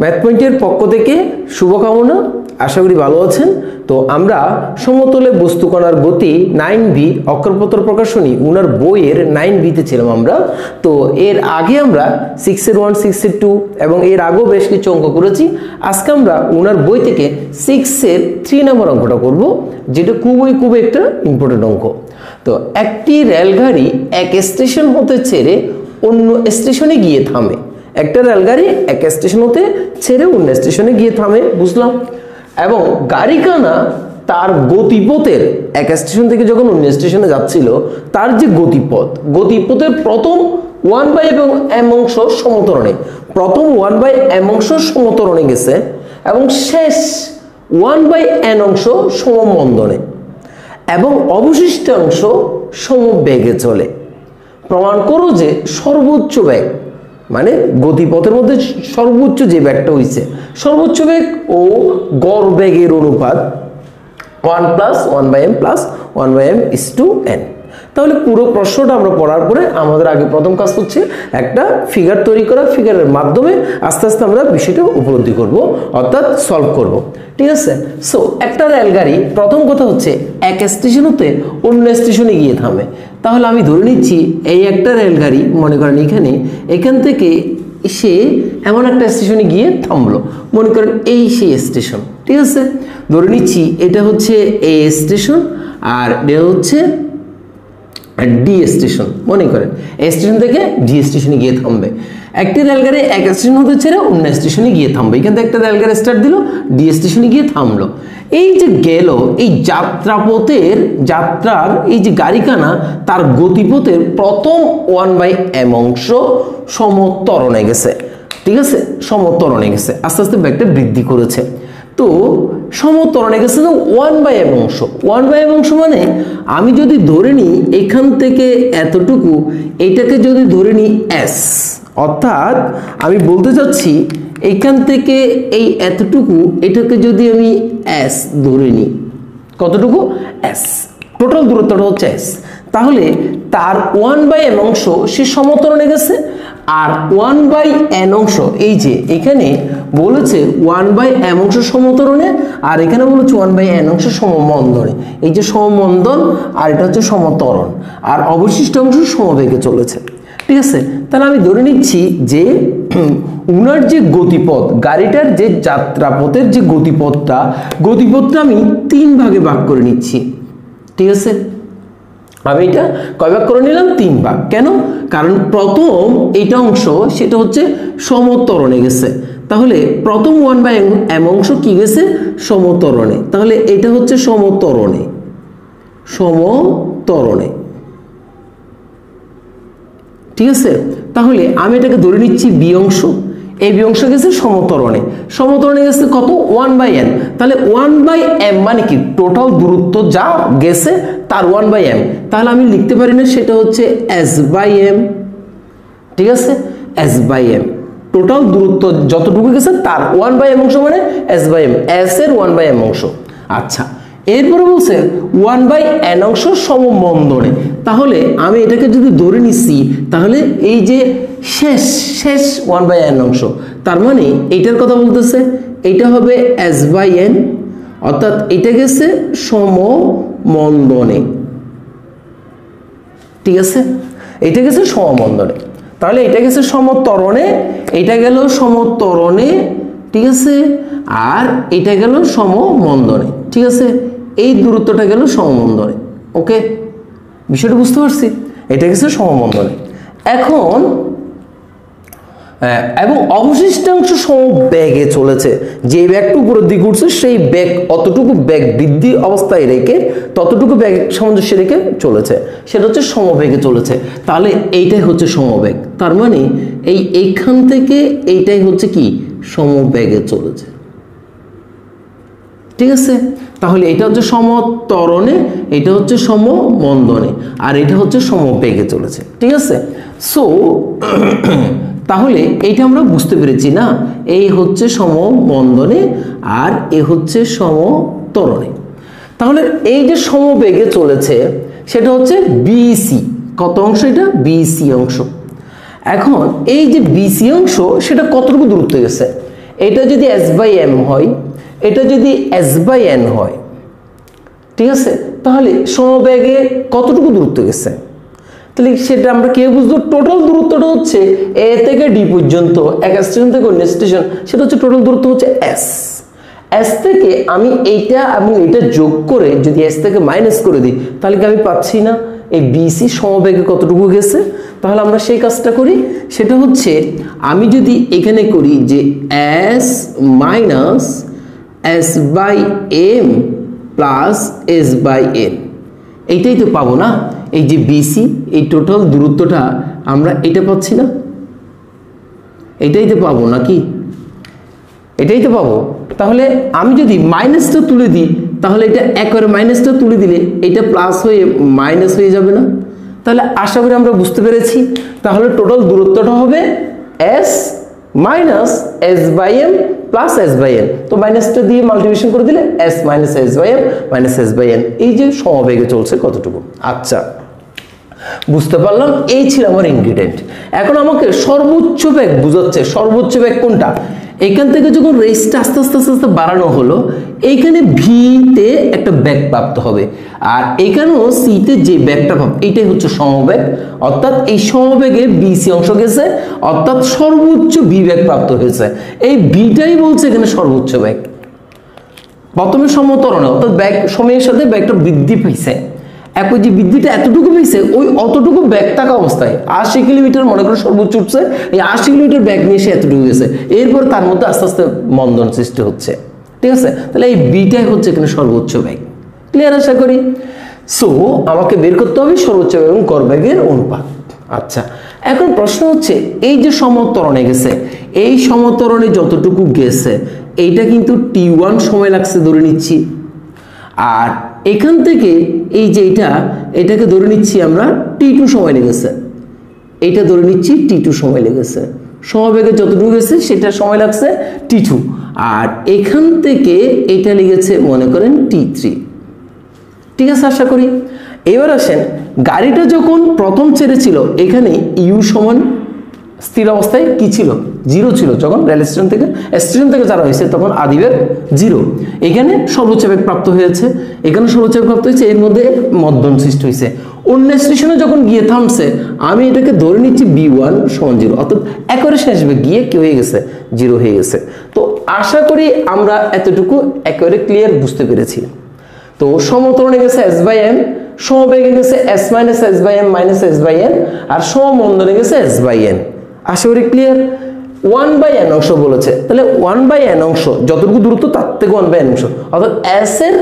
Math পক্ষ থেকে শুভকামনা, আশা করি ভালো আছেন। তো আমরা সমতলে বস্তুকণার গতি নাইন ভি অক্ষরপত্র প্রকাশনী, উনার বইয়ের নাইন ভিতে ছিলাম আমরা। তো এর আগে আমরা সিক্সের ওয়ান সিক্সের টু এবং এর আগেও বেশ কিছু অঙ্ক করেছি। আজকে আমরা উনার বই থেকে সিক্সের থ্রি নাম্বার অঙ্কটা করব, যেটা খুবই খুবই একটা ইম্পর্টেন্ট অঙ্ক। তো একটি রেলগাড়ি এক স্টেশন হতে ছেড়ে অন্য স্টেশনে গিয়ে থামে। একটা রেলগাড়ি এক স্টেশন হতে ছেড়ে অন্য স্টেশনে গিয়ে থামে, বুঝলাম। এবং গাড়িখানা তার গতিপথের এক স্টেশন থেকে যখন অন্য স্টেশনে যাচ্ছিল, তার যে গতিপথ, গতিপথের প্রথম ওয়ান বাই এবং এম অংশ সমতরণে, প্রথম ওয়ান বাই এম অংশ সমতরণে গেছে এবং শেষ ওয়ান বাই এন অংশ সমমন্দনে এবং অবশিষ্ট অংশ সমবেগে চলে। প্রমাণ করো যে সর্বোচ্চ বেগ মানে গতিপথের মধ্যে সর্বোচ্চ যে ব্যাগটা হয়েছে সর্বোচ্চ বেগ ও গড় বেগের অনুপাত one plus one by M plus one by M is to N তাহলে পুরো প্রশ্নটা আমরা পড়ার পরে আমাদের আগে প্রথম কাজ হচ্ছে একটা ফিগার তৈরি করা ফিগারের মাধ্যমে আস্তে আস্তে আমরা বিষয়টা উপলব্ধি করব, অর্থাৎ সলভ করব। ঠিক আছে? সো একটা রেলগাড়ি, প্রথম কথা হচ্ছে এক স্টেশন হতে অন্য স্টেশনে গিয়ে থামে। তাহলে আমি ধরে নিচ্ছি এই একটা রেলগাড়ি, মনে করেন এখানে, এখান থেকে সে এমন একটা স্টেশনে গিয়ে থামলো। মনে করেন এই সেই স্টেশন। ঠিক আছে? ধরে নিচ্ছি এটা হচ্ছে এ স্টেশন আর এটা হচ্ছে ডি স্টেশন মনে করেন। এ স্টেশন থেকে ডি স্টেশনে গিয়ে থামবে। একটি রেলগাড়ি এক স্টেশন হতে ছেড়ে অন্য স্টেশনে গিয়ে থামবে। এখান থেকে একটা রেলগাড়ি স্টার্ট দিল ডি স্টেশনে গিয়ে থামলো। এই যে গেল, এই যাত্রাপথের, যাত্রার এই যে গাড়িখানা, তার গতিপথের প্রথম ওয়ান বাই এম অংশ সমতরণে গেছে। ঠিক আছে? সমতরণে গেছে। আস্তে আস্তে ব্যাগটা বৃদ্ধি করেছে। তো সমতরণে গেছে তো ওয়ান বাই এম অংশ। ওয়ান বাই এম অংশ মানে আমি যদি ধরে নিই এখান থেকে এতটুকু, এটাকে যদি ধরে নিই এস অর্থাৎ আমি বলতে চাচ্ছি এখান থেকে এই এতটুকু, এটাকে যদি আমি এস ধরে নিই, কতটুকু? এস টোটাল দূরত্বটা হচ্ছে এস তাহলে তার ওয়ান বাই এম অংশ সে সমতরণে গেছে, আর ওয়ান বাই এন অংশ, এই যে এখানে বলেছে ওয়ান বাই এম অংশ সমতরণে, আর এখানে বলেছে ওয়ান বাই এন অংশ সমমন্দনে এই যে সমমন্দন আর এটা হচ্ছে সমতরণ। আর অবশিষ্ট অংশ সমবেগে চলেছে। ঠিক আছে? তাহলে আমি ধরে নিচ্ছি যে উনার যে গতিপথ, গাড়িটার যে যাত্রাপথের যে গতিপথটা গতিপথটা আমি তিন ভাগে ভাগ করে নিচ্ছি। ঠিক আছে? আমি এটা কয় ভাগ করে নিলাম? তিন ভাগ। কেন? কারণ প্রথম এইটা অংশ, সেটা হচ্ছে সমতরণে গেছে। তাহলে প্রথম ওয়ান বাই এম অংশ কি গেছে? সমতরণে। তাহলে এটা হচ্ছে সমতরণে। সমতরণে। ঠিক আছে? তাহলে আমি এটাকে ধরে নিচ্ছি বি অংশ। এই বি অংশ গেছে সমতরণে। সমতরণে গেছে কত? ওয়ান বাই এন তাহলে ওয়ান বাই এম মানে কি? টোটাল দূরত্ব যা গেছে তার ওয়ান বাই এম তাহলে আমি লিখতে পারি না সেটা হচ্ছে এস বাই এম ঠিক আছে? এস বাই এম টোটাল দূরত্ব যতটুকু গেছে তার ওয়ান বাই এম অংশ মানে এস বাই এম এস এর ওয়ান বাই এম অংশ আচ্ছা এরপরে বলছে ওয়ান বাই এন অংশ সমমন্দনে তাহলে আমি এটাকে যদি ধরে নিচ্ছি তাহলে এই যে শেষ শেষ ওয়ান বাই এন অংশ, তার মানে এইটার কথা বলতেছে এইটা হবে এস বাই এন অর্থাৎ এটা গেছে সমমন্দনে ঠিক আছে? এটা গেছে সমমন্দনে তাহলে এটা গেছে সমত্বরণে এটা গেল সমত্বরণে ঠিক আছে? আর এটা গেল সমমন্দনে, ঠিক আছে? এই দূরত্বটা গেল সমমন্দনে ওকে বিষয়টা বুঝতে পারছি? এটা গেছে সমমন্দনে। এখন এবং অবশিষ্টাংশ সম ব্যাগে চলেছে। যে ব্যাগটু উপরের দিকে উঠছে, সেই ব্যাগ অতটুকু ব্যাগ বৃদ্ধি অবস্থায় রেখে ততটুকু ব্যাগ সামঞ্জস্য রেখে চলেছে। সেটা হচ্ছে সমবেগে চলেছে। তাহলে এইটাই হচ্ছে সমবেগ। তার মানে এই এইখান থেকে এইটাই হচ্ছে কি? সমবেগে চলেছে। ঠিক আছে? তাহলে এটা হচ্ছে সমতরণে, এটা হচ্ছে সমমন্দনে, আর এটা হচ্ছে সমবেগে চলেছে। ঠিক আছে? সো তাহলে এইটা আমরা বুঝতে পেরেছি না। এই হচ্ছে সমমন্দনে আর এ হচ্ছে সমতরণে। তাহলে এই যে সমবেগে চলেছে, সেটা হচ্ছে বিসি কত অংশ এটা? বিসি অংশ। এখন এই যে বিসি অংশ, সেটা কতটুকু দূরত্ব গেছে? এটা যদি এস বাই এম হয়, এটা যদি এস বাই এন হয়, ঠিক আছে? তাহলে সমবেগে কতটুকু দূরত্ব গেছে? তাহলে সেটা আমরা কে বুঝব? টোটাল দূরত্বটা হচ্ছে এ থেকে ডি পর্যন্ত। এক স্টেশন থেকে অন্য স্টেশন সেটা হচ্ছে টোটাল দূরত্ব হচ্ছে এস এস থেকে আমি এইটা এবং এটা যোগ করে যদি এস থেকে মাইনাস করে দিই, তাহলে কি আমি পাচ্ছি না? এই বিসি সমবেগে কতটুকু গেছে? তাহলে আমরা সেই কাজটা করি। সেটা হচ্ছে আমি যদি এখানে করি যে S minus S by M plus S by N এইটাই তো পাবো না? এই যে বিসি এই টোটাল দূরত্বটা আমরা এটা পাচ্ছি না। এটাই তো পাবো নাকি? এটাই তো পাবো। তাহলে আমি যদি মাইনাসটা তুলে দিই, তাহলে এটা একবারে মাইনাসটা তুলে দিলে এটা প্লাস হয়ে মাইনাস হয়ে যাবে না। তাহলে আশা করি আমরা বুঝতে পেরেছি। তাহলে টোটাল দূরত্বটা হবে S minus S by M plus S by N তো মাইনাসটা দিয়ে মাল্টিপ্লিকেশন করে দিলে S minus S by M minus S by N এই যে সমবেগে চলছে কতটুকু? আচ্ছা। বুঝতে পারলাম? এই ছিল আমার ইনগ্রিডিয়েন্ট এখন আমাকে সর্বোচ্চ ব্যাগ বুঝাচ্ছে। সর্বোচ্চ ব্যাগ কোনটা? এখান থেকে যখন রেসটা আস্তে আস্তে আস্তে আস্তে বাড়ানো হলো, এইখানে ভিতে একটা ব্যাগ প্রাপ্ত হবে। আর এখানেও সিতে যে ব্যাগটা পাব এইটাই হচ্ছে সমবেগ অর্থাৎ এই সমবেগে বিসি অংশ গেছে। অর্থাৎ সর্বোচ্চ বি ব্যাগ প্রাপ্ত হয়েছে। এই বিটাই বলছে এখানে সর্বোচ্চ ব্যাগ প্রথমে সমতরণে, অর্থাৎ ব্যাগ সময়ের সাথে ব্যাগটা বৃদ্ধি পাইছে। একই যে বৃদ্ধিটা এতটুকু পেয়েছে ওই অতটুকু ব্যাগ থাকা অবস্থায় আশি কিলোমিটার মনে করো সর্বোচ্চ উঠছে, এই আশি কিলোমিটার ব্যাগ নিয়ে সে এতটুকু গেছে। এরপর তার মধ্যে আস্তে আস্তে মন্দন সৃষ্টি হচ্ছে। ঠিক আছে? তাহলে এই বিটাই হচ্ছে এখানে সর্বোচ্চ ব্যাগ। ক্লিয়ার আশা করি? সো আমাকে বের করতে হবে সর্বোচ্চ ব্যাগ এবং গড় ব্যাগের অনুপাত। আচ্ছা এখন প্রশ্ন হচ্ছে, এই যে সমতরণে গেছে, এই সমতরণে যতটুকু গেছে, এইটা কিন্তু টি ওয়ান সময় লাগছে ধরে নিচ্ছি। আর এখান থেকে এই যে এটা, এটাকে ধরে নিচ্ছি আমরা টি টু সময় লেগেছে। এটা ধরে নিচ্ছি টি টু সময় লেগেছে। সমবেগে যতটুকু গেছে সেটা সময় লাগছে টি টু আর এখান থেকে এটা লেগেছে, মনে করেন টি থ্রি ঠিক আছে, আশা করি? এবার আসেন, গাড়িটা যখন প্রথম ছেড়েছিল, এখানে ইউ সমান স্থির অবস্থায় কি ছিল? জিরো ছিল। যখন রেল স্টেশন থেকে স্টেশন থেকে যারা হয়েছে, তখন আদিবেগ জিরো। এখানে সর্বোচ্চ বেগ প্রাপ্ত হয়েছে। এখানে সর্বোচ্চ বেগ প্রাপ্ত হয়েছে, এর মধ্যে মধ্যম সৃষ্টি হয়েছে। অন্য স্টেশনে যখন গিয়ে থামছে, আমি এটাকে ধরে নিচ্ছি বি ওয়ান সমান জিরো। অর্থাৎ একবারে শেষ বেগ গিয়ে কি হয়ে গেছে? জিরো হয়ে গেছে। তো আশা করি আমরা এতটুকু একেবারে ক্লিয়ার বুঝতে পেরেছি। তো সমতরণে গেছে এস বাই এম সমবেগে গেছে S minus S by M minus S by N আর সমমন্দনে গেছে এস বাই এন আশা করি ক্লিয়ার ওয়ান বাই এন অংশ বলেছে। তাহলে ওয়ান বাই এন অংশ, যতটুকু দূরত্ব, তার থেকে ওয়ান বাই এন অংশ। অর্থাৎ এস এর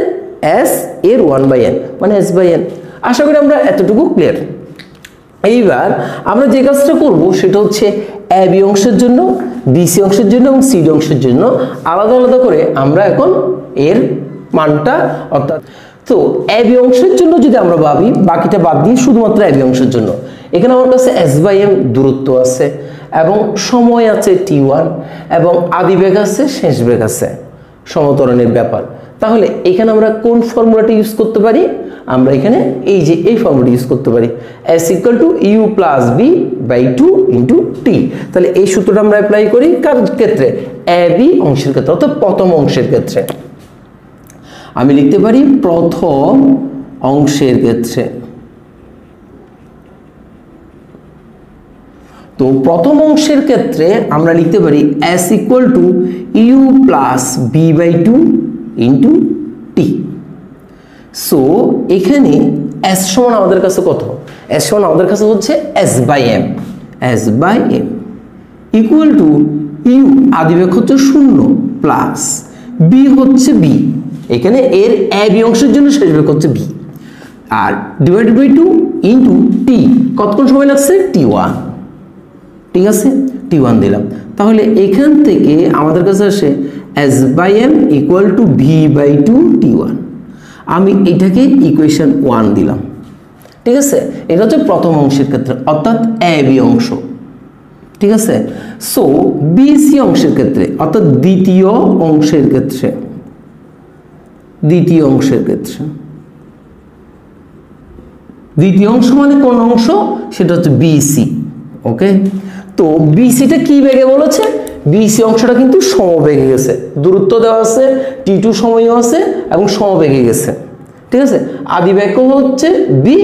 এস এর ওয়ান বাই এন মানে এস বাই এন আশা করি আমরা এতটুকু ক্লিয়ার এইবার আমরা যে কাজটা করব, সেটা হচ্ছে বি অংশের জন্য বিসি অংশের জন্য এবং সিডি অংশের জন্য। আলাদা আলাদা করে আমরা এখন এর মানটা, অর্থাৎ তো বি অংশের জন্য যদি আমরা ভাবি, বাকিটা বাদ দিয়ে শুধুমাত্র বি অংশের জন্য। এখানে আমার কাছে এস বাই এম দূরত্ব আছে। এবং সময় আছে টি ওয়ান এবং আদি বেগ আছে, শেষ বেগ আছে। সমতরণের ব্যাপার। তাহলে এখানে আমরা কোন ফর্মুলাটি ইউজ করতে পারি? আমরা এখানে এই যে এই ফর্মুলাটি ইউজ করতে পারি। S equal to U plus V by two into T তাহলে এই সূত্রটা আমরা অ্যাপ্লাই করি কার ক্ষেত্রে? এ বি অংশের ক্ষেত্রে, অর্থাৎ প্রথম অংশের ক্ষেত্রে। আমি লিখতে পারি প্রথম অংশের ক্ষেত্রে। তো প্রথম অংশের ক্ষেত্রে আমরা লিখতে পারি S equal to U plus V by two into T so এখানে এস সমান আমাদের কাছে কত? এস সমান আমাদের কাছে হচ্ছে S by M S by M equal to U আদিবেগ হচ্ছে শূন্য প্লাস বি হচ্ছে বি এখানে এর এ বি অংশের জন্য শেষ বেগ হচ্ছে B R divided by two into T কতক্ষণ সময় লাগছে? টি ওয়ান ঠিক আছে? টি ওয়ান দিলাম। তাহলে এখান থেকে আমাদের কাছে আসে S by M equal to V by two T one আমি এটাকে ইকুয়েশন ওয়ান দিলাম। ঠিক আছে? এটা হচ্ছে প্রথম অংশের ক্ষেত্রে, অর্থাৎ এ বি অংশ। ঠিক আছে? সো বিসি অংশের ক্ষেত্রে, অর্থাৎ দ্বিতীয় অংশের ক্ষেত্রে, দ্বিতীয় অংশের ক্ষেত্রে। দ্বিতীয় অংশ মানে কোন অংশ? সেটা হচ্ছে বিসি ওকে তো বিসিটা কি বেগে বলেছে? বিসি অংশটা কিন্তু সমবেগে গেছে। দূরত্ব দেওয়া আছে টি টু সময়ও আছে এবং সমবেগে গেছে। ঠিক আছে? আদি বেগ হচ্ছে বি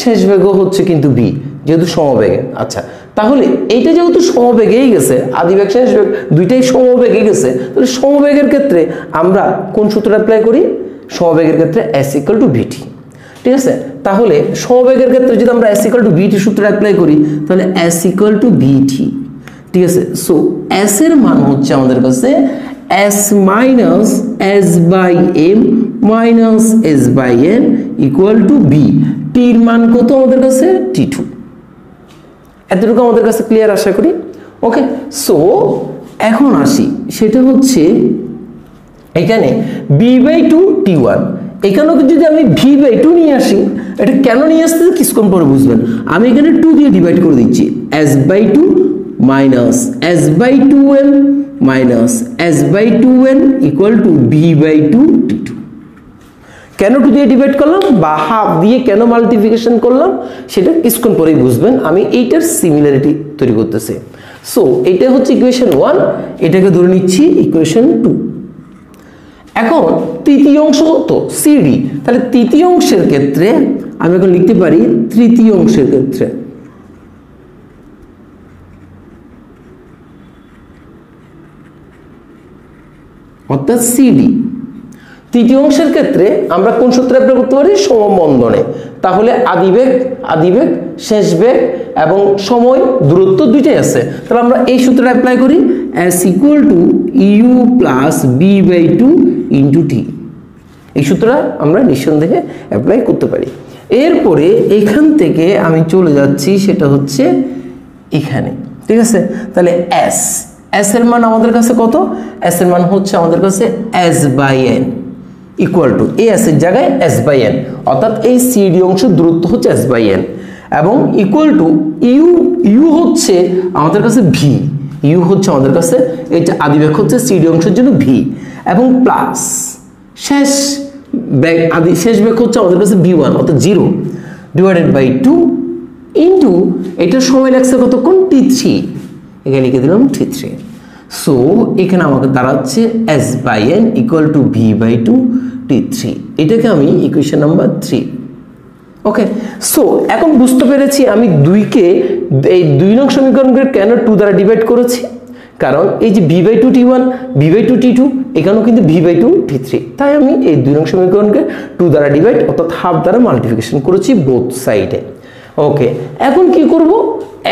শেষ বেগ হচ্ছে কিন্তু বি যেহেতু সমবেগে। আচ্ছা তাহলে এইটা যেহেতু সমবেগেই গেছে, আদি বেগ শেষ বেগ দুইটাই সমবেগে গেছে, তাহলে সমবেগের ক্ষেত্রে আমরা কোন সূত্রটা অ্যাপ্লাই করি? সমবেগের ক্ষেত্রে এস ইকাল টু ভিটি ঠিক আছে? তাহলে সমবেগের ক্ষেত্রে যদি আমরা এস ইকাল টু বিটি সূত্র অ্যাপ্লাই করি, তাহলে এস ইকাল টু বিটি ঠিক আছে? সো এস এর মান হচ্ছে আমাদের কাছে S minus S by M minus S by M equal to V টির মান কত আমাদের কাছে? টি টু এতটুকু আমাদের কাছে ক্লিয়ার আশা করি? ওকে সো এখন আসি। সেটা হচ্ছে এখানে V by two T one এখানেও যদি আমি ভি বাই টু নিয়ে আসি, এটা কেন নিয়ে আসতে কিছুক্ষণ পরে বুঝবেন। আমি এখানে টু দিয়ে ডিভাইড করে দিচ্ছি। S by two minus S by two N minus S by two N equal to V by two T কেন টু দিয়ে ডিভাইড করলাম? বা হাফ দিয়ে কেন মাল্টিফিকেশন করলাম? সেটা কিছুক্ষণ পরেই বুঝবেন। আমি এইটার সিমিলারিটি তৈরি করতেছি। সো এটা হচ্ছে ইকুয়েশন ওয়ান এটাকে ধরে নিচ্ছি ইকুয়েশন টু এখন তৃতীয় অংশ তো সিডি তাহলে তৃতীয় অংশের ক্ষেত্রে আমি এখন লিখতে পারি তৃতীয় অংশের ক্ষেত্রে। অর্থাৎ সিডি তৃতীয় অংশের ক্ষেত্রে আমরা কোন সূত্রে অ্যাপ্লাই করতে পারি? সমবন্ধনে। তাহলে আদিবেগ আদিবেগ শেষ বেগ এবং সময়, দূরত্ব দুইটাই আছে। তাহলে আমরা এই সূত্রটা অ্যাপ্লাই করি। S equal to U plus V by two into T এই সূত্রটা আমরা নিঃসন্দেহে অ্যাপ্লাই করতে পারি। এরপরে এখান থেকে আমি চলে যাচ্ছি, সেটা হচ্ছে এখানে, ঠিক আছে? তাহলে এস এর মান আমাদের কাছে কত? এর মান হচ্ছে আমাদের কাছে S by N equal to এই এস এর জায়গায় এস বাই এন অর্থাৎ এই সিডি অংশ দূরত্ব হচ্ছে এস বাই এন এবং ইকুয়াল টু ইউ ইউ হচ্ছে আমাদের কাছে ভি ইউ হচ্ছে আমাদের কাছে এইটা আদিবেগ হচ্ছে সিডি অংশের জন্য ভি এবং প্লাস শেষ ব্যাগ, আদি, শেষ ব্যাগ হচ্ছে আমাদের কাছে ভি ওয়ান অর্থাৎ zero divided by two into এটার সময় লাগছে কতক্ষণ? টি থ্রি এখানে লিখে দিলাম টি থ্রি সো এখানে আমাকে দাঁড়াচ্ছে S by N equal to V by two T three এটাকে আমি equation number three okay so এখন বুঝতে পেরেছি আমি দুইকে এই দুই নং সমীকরণকে কেন টু দ্বারা ডিভাইড করেছি। কারণ এই যে V by two T one V by two T two এখানেও কিন্তু V by two T three তাই আমি এই দুই নং সমীকরণকে টু দ্বারা ডিভাইড অর্থাৎ হাফ দ্বারা মাল্টিফিকেশন করেছি বোথ সাইডে ওকে এখন কি করব?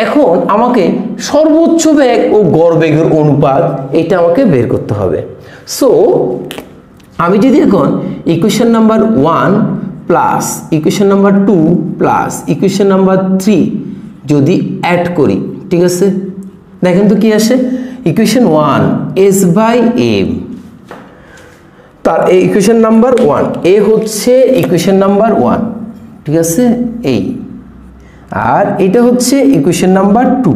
এখন আমাকে সর্বোচ্চ বেগ ও গড় বেগের অনুপাত এটা আমাকে বের করতে হবে। সো আমি যদি এখন equation number one plus equation number two plus equation number three যদি অ্যাড করি, ঠিক আছে? দেখেন তো কি আসে? Equation one S by M তার এই ইকুয়েশন নাম্বার ওয়ান এ হচ্ছে ইকুয়েশন নাম্বার ওয়ান ঠিক আছে? এই আর এটা হচ্ছে ইকুয়েশন নাম্বার টু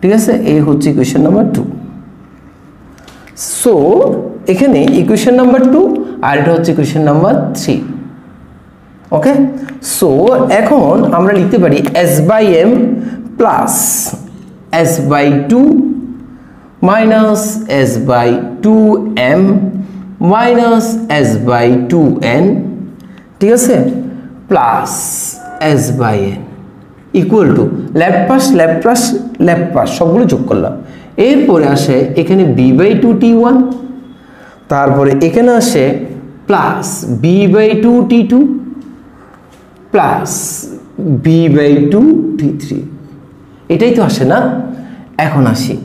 ঠিক আছে? এই হচ্ছে ইকুয়েশন নাম্বার টু সো এখানে ইকুয়েশন নাম্বার টু আর এটা হচ্ছে equation number three okay so এখন আমরা লিখতে পারি S by M plus S by two by two M minus S by two N ঠিক আছে? Plus S by N equal to left pass left pass left pass সবগুলো যোগ করলাম। এরপরে আসে এখানে V by two T one তারপরে এখানে আসে plus V by two T two plus V by two T three এটাই তো আসে না? এখন আসি।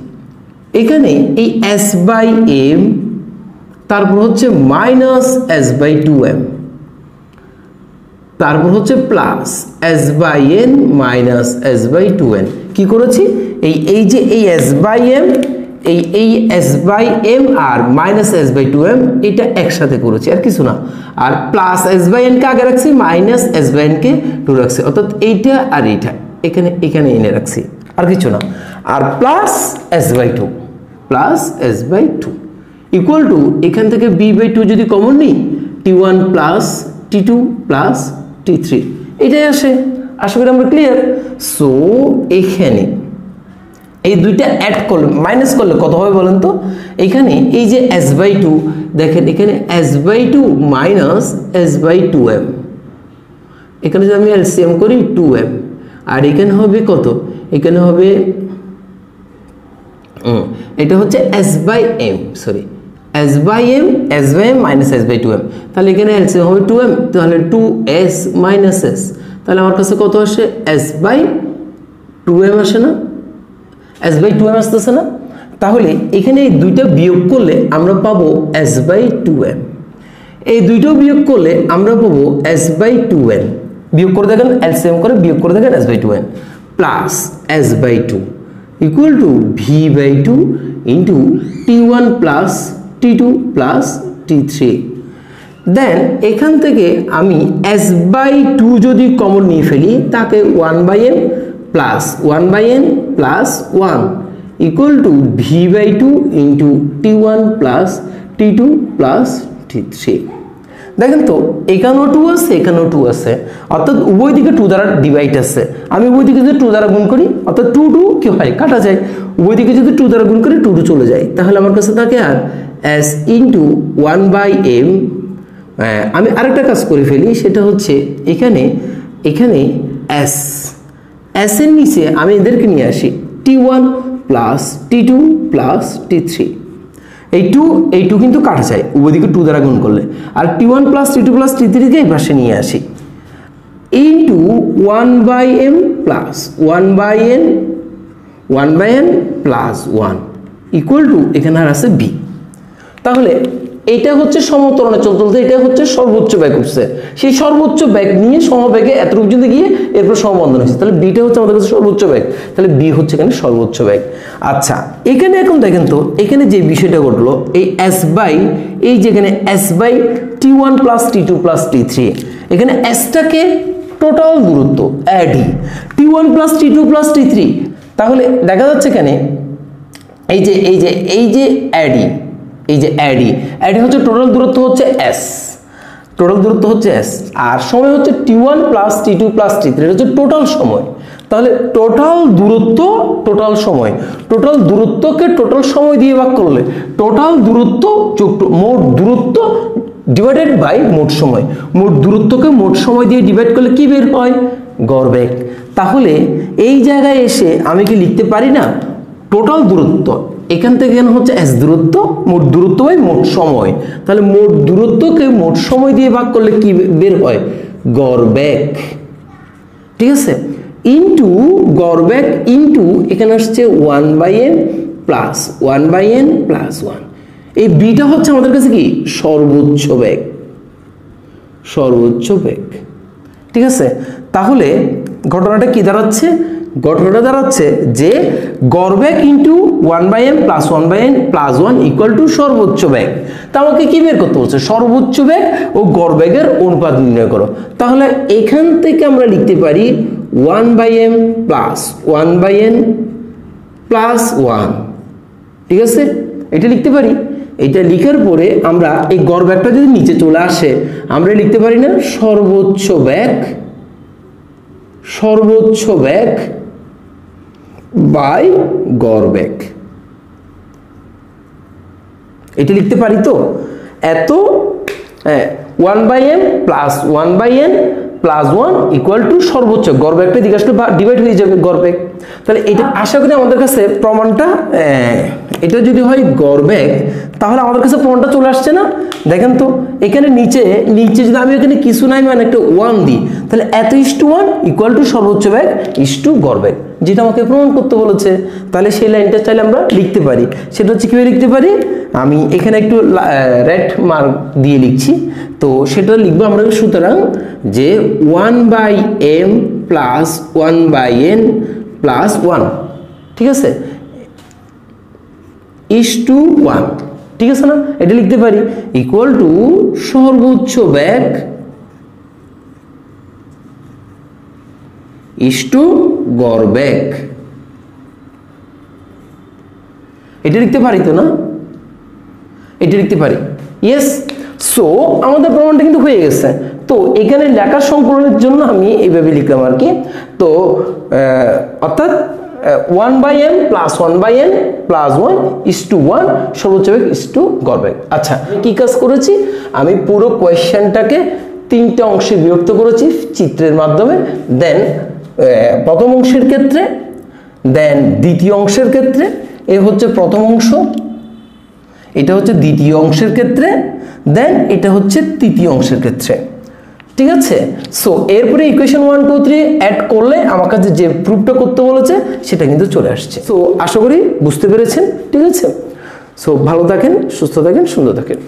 এখানে এই এস বাই এম তারপর হচ্ছে minus S by two M তারপর হচ্ছে plus S by N minus S by two N কী করেছি এই এই যে এই এস বাই এম এই এই S by M R minus S by two M এটা একসাথে করেছি আর কিছু না আর প্লাস এস বাই এনকে আগে রাখছি মাইনাস এস বাই এনকে টু রাখছি অর্থাৎ এইটা আর এইটা এখানে এখানে এনে রাখছি আর কিছু না আর plus S by two plus S by two equal to এখান থেকে বি বাই টু যদি কমন নিই T one plus T two plus T three এটাই আসে। আশা করি আমরা ক্লিয়ার সো এখানে এই দুইটা অ্যাড করলে মাইনাস করলে কত হবে বলেন তো? এখানে এই যে এস বাই টু দেখেন এখানে S by two minus S by two M এখানে যদি আমি এলসিএম করি টু এম আর এখানে হবে কত? এখানে হবে এটা হচ্ছে S by M sorry S by M S by M minus S by two M তাহলে এখানে এলসিএম হবে টু এম তাহলে টু এস মাইনাস এস তাহলে আমার কাছে কত আসে এস বাই টু এম আসে না এস বাই টু এম আসতেছে না তাহলে এখানে এই দুইটা বিয়োগ করলে আমরা পাবো এস বাই টু এম এই দুইটাও বিয়োগ করলে আমরা পাবো এস বাই টু এম বিয়োগ করে দেখেন এলসিএম করে বিয়োগ করে দেখেন S by two M plus S by two by two into T one plus T two plus T three then এখান থেকে আমি এস বাই টু যদি কমন নিয়ে ফেলি, তাকে one by N plus one by N plus one equal to V by two into T one plus T two plus T three দেখেন তো এখানেও টু আছে এখানেও টু আছে। অর্থাৎ উভয় দিকে টু দ্বারা ডিভাইড আছে। আমি উভয় দিকে যদি টু দ্বারা গুণ করি, অর্থাৎ টু টু কি হয়? কাটা যায়। উভয় দিকে যদি টু দ্বারা গুণ করি টু টু চলে যায়। তাহলে আমার কাছে থাকে আর S into one by M আমি আরেকটা কাজ করে ফেলি, সেটা হচ্ছে এখানে এখানে এস এস এর নিচে আমি এদেরকে নিয়ে আসি T one plus T two plus T three এই টু এই টু কিন্তু কাটা যায়। উভয়দিকে টু দ্বারা গুণ করলে। আর T one plus T two plus T থ্রিকে এই পাশে নিয়ে আসি। Into one by M plus one by N one by N plus one equal to এখানে আর আছে বি তাহলে এটা হচ্ছে সমতরণে চলতে এটা হচ্ছে সর্বোচ্চ ব্যাগ উঠছে। সেই সর্বোচ্চ ব্যাগ নিয়ে সমবেগে এতটুকু যদি গিয়ে এরপর সমবন্ধন হয়েছে তাহলে বিটা হচ্ছে আমাদের কাছে সর্বোচ্চ ব্যাগ তাহলে বি হচ্ছে এখানে সর্বোচ্চ ব্যাগ আচ্ছা এখানে এখন দেখেন তো, এখানে যে বিষয়টা ঘটলো, এই এস বাই, এই যেখানে S by T one plus T two plus T three এখানে এসটাকে টোটাল দূরত্ব Adi T one plus T two plus T three তাহলে দেখা যাচ্ছে এখানে, এই যে এই যে এই যে অ্যাডি এই যে অ্যাডি অ্যাডি হচ্ছে টোটাল দূরত্ব হচ্ছে এস টোটাল দূরত্ব হচ্ছে এস আর সময় হচ্ছে T one plus T two plus T three হচ্ছে টোটাল সময়। তাহলে টোটাল দূরত্ব টোটাল সময়। টোটাল দূরত্বকে টোটাল সময় দিয়ে ভাগ করলে টোটাল দূরত্ব মোট দূরত্ব ডিভাইডেড বাই মোট সময়। মোট দূরত্বকে মোট সময় দিয়ে ডিভাইড করলে কি বের হয়? গড় বেগ। তাহলে এই জায়গায় এসে আমি কি লিখতে পারি না? টোটাল দূরত্ব। এখান থেকে এখানে হচ্ছে এস দূরত্ব? মোট দূরত্ব বাই মোট সময়। তাহলে মোট দূরত্বকে মোট সময় দিয়ে ভাগ করলে কি বের হয়? গড় বেগ। ঠিক আছে? ইন্টু গড় বেগ ইন্টু এখানে আসছে one by N plus one by N plus one এই বিটা হচ্ছে আমাদের কাছে কি? সর্বোচ্চ ব্যাগ সর্বোচ্চ বেগ। ঠিক আছে? তাহলে ঘটনাটা কি দাঁড়াচ্ছে? ঘটনাটা দাঁড়াচ্ছে যে গড় bag into one by M plus one by N plus one equal to সর্বোচ্চ ব্যাগ তা আমাকে কি বের করতে বলছে? সর্বোচ্চ ব্যাগ ও গড় ব্যাগের অনুপাত নির্ণয় করো। তাহলে এখান থেকে আমরা লিখতে পারি one by M plus one by N plus one ঠিক আছে? এটা লিখতে পারি। এটা লিখার পরে আমরা এই গড় ব্যাগটা যদি নিচে চলে আসে, আমরা লিখতে পারি না সর্বোচ্চ ব্যাগ সর্বোচ্চ ব্যাগ বাই গড় ব্যাগ এটা লিখতে পারি তো? এত one by M plus one by N plus one equal to সর্বোচ্চ। গড় ব্যাগটা দিকে আসলে ডিভাইড হয়ে যাবে গড় তাহলে এটা আশা করি আমাদের কাছে প্রমাণটা আহ, এটা যদি হয় গড় ব্যাগ তাহলে আমাদের কাছে প্রমাণটা চলে আসছে না? দেখেন তো এখানে নিচে নিচে যদি আমি এখানে কিছু নাই মানে একটা ওয়ান দিই তাহলে এত is to one equal to সর্বোচ্চ ব্যাগ ইস টু গড় ব্যাগ যেটা আমাকে প্রমাণ করতে বলেছে, তাহলে সেই লাইনটা চাইলে আমরা লিখতে পারি। সেটা হচ্ছে কীভাবে লিখতে পারি? আমি এখানে একটু রেড মার্ক দিয়ে লিখছি। তো সেটা লিখব আমরা সুতরাং যে one by M plus one by N plus one ঠিক আছে? ইস টু ওয়ান ঠিক আছে না? এটা লিখতে পারি। ইকুয়াল টু সর্বোচ্চ ব্যাগ ইস টু ব্যাগ এটা লিখতে পারি তো না? এটা লিখতে পারি। ইয়েস সো আমাদের প্রমাণটা কিন্তু হয়ে গেছে। তো এখানে লেখার সংকলনের জন্য আমি এইভাবে লিখলাম আর কি। তো অর্থাৎ one by M plus one by N plus one is to one সর্বোচ্চ ইস টু গড় আচ্ছা কি কাজ করেছি? আমি পুরো কোয়েশ্চেনটাকে তিনটা অংশে বিভক্ত করেছি চিত্রের মাধ্যমে। দেন প্রথম অংশের ক্ষেত্রে দেন দ্বিতীয় অংশের ক্ষেত্রে, এ হচ্ছে প্রথম অংশ, এটা হচ্ছে দ্বিতীয় অংশের ক্ষেত্রে দেন এটা হচ্ছে তৃতীয় অংশের ক্ষেত্রে। ঠিক আছে? সো এরপরে equation one two three add করলে আমার কাছে যে প্রুফটা করতে বলেছে, সেটা কিন্তু চলে আসছে। সো আশা করি বুঝতে পেরেছেন। ঠিক আছে? সো ভালো থাকেন, সুস্থ থাকেন, সুন্দর থাকেন।